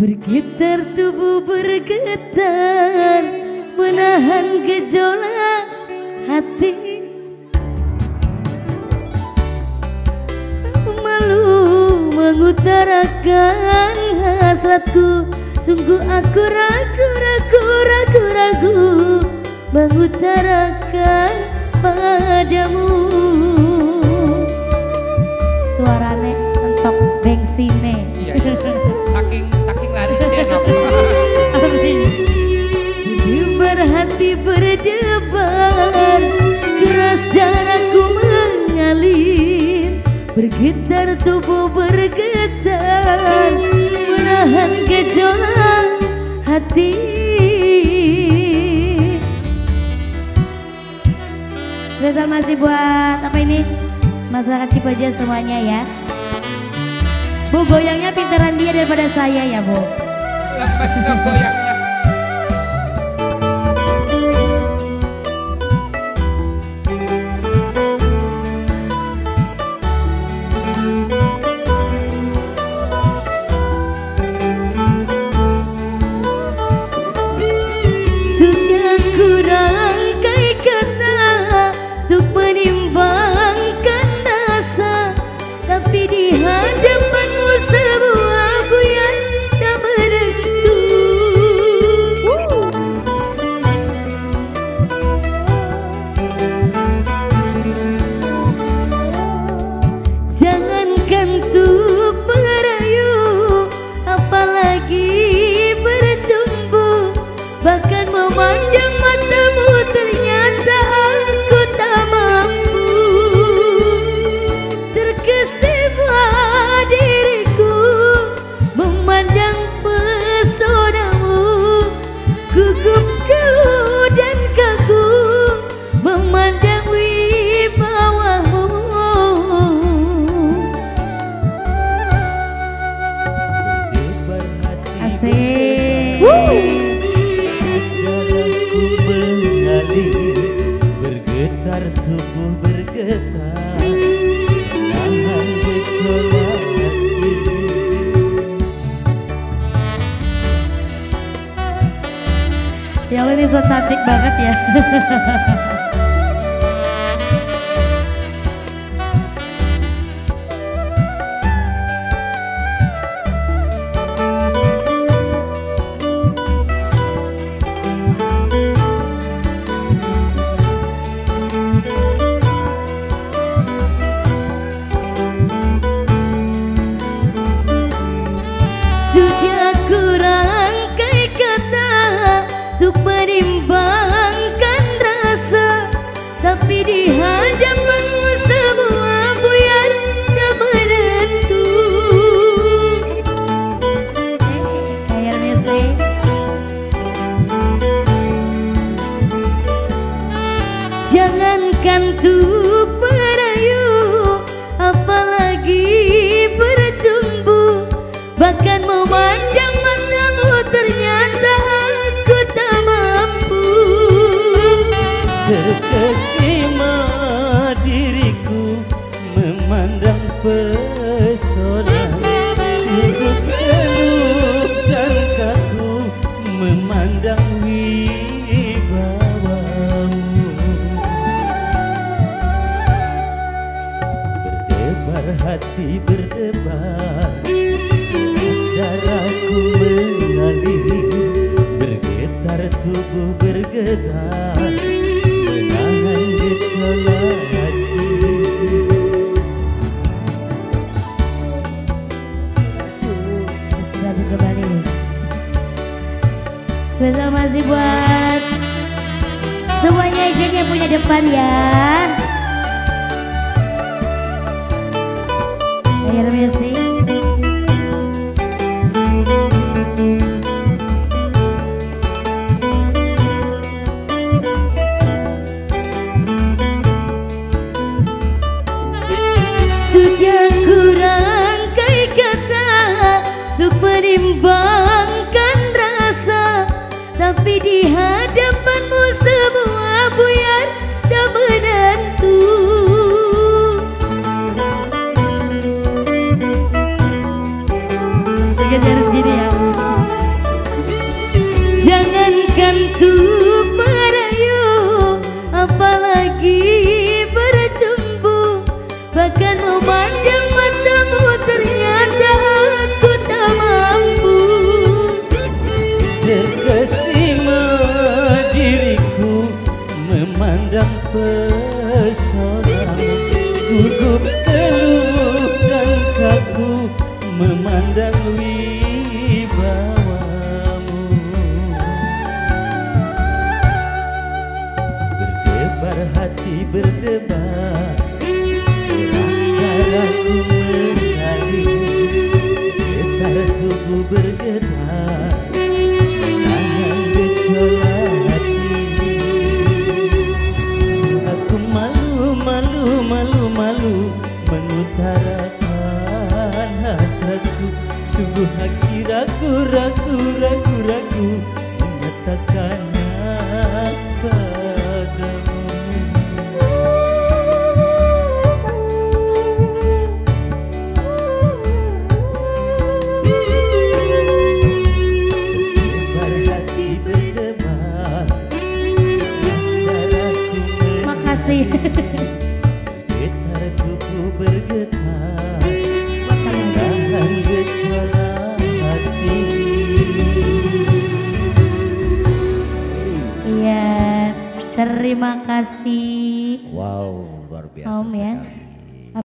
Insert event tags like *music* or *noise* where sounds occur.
Bergetar tubuh bergetar Menahan gejolak hati. Malu mengutarakan hasratku Sungguh aku ragu, ragu, ragu, ragu Mengutarakan padamu. Suarane Bergetar tubuh bergetar Menahan gejolak hati. Spesial masih buat apa ini? Masyarakat Cipaja semuanya ya. Bu goyangnya pintaran dia daripada saya ya Bu. Lepas dong goyangnya Ya Allah ini so cantik banget ya *laughs* Jangankan untuk merayu Apalagi bercumbu Bahkan memandang lanjut kembali. Spesial masih buat Semuanya izinnya punya depan ya. Air music Apalagi bercumbu Bahkan memandang matamu ternyata aku tak mampu. Terkesima diriku memandang pesona. Gugup hati berdebar. Deras darahku mengalir Getar tubuh bergetar Terima kasih Wow luar biasa Om ya sekali.